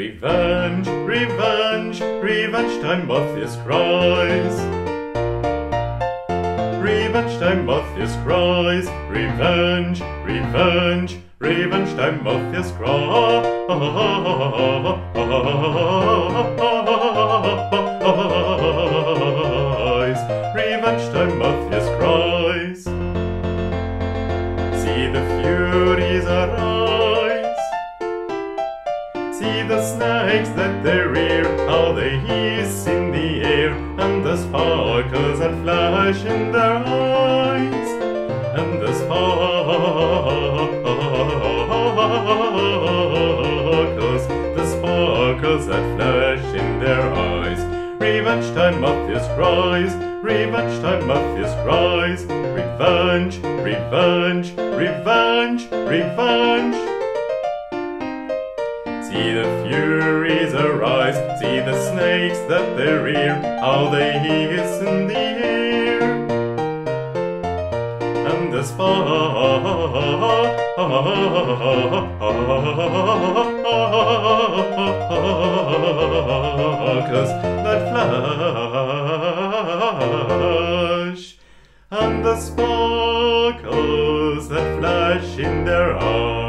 Revenge, revenge, revenge Timotheus cries. Revenge Timotheus cries. Revenge, revenge, revenge Timotheus cries. Revenge Timotheus cries. See the furies arise. See the snakes that they rear, how they hiss in the air, and the sparkles that flash in their eyes, and the sparkles, the sparkles that flash in their eyes. Revenge Timotheus cries. Revenge Timotheus cries. Revenge, revenge, revenge, revenge. See the furies arise, see the snakes that they rear, how they hiss in the air. And the sparkles that flash, and the sparkles that flash in their eyes.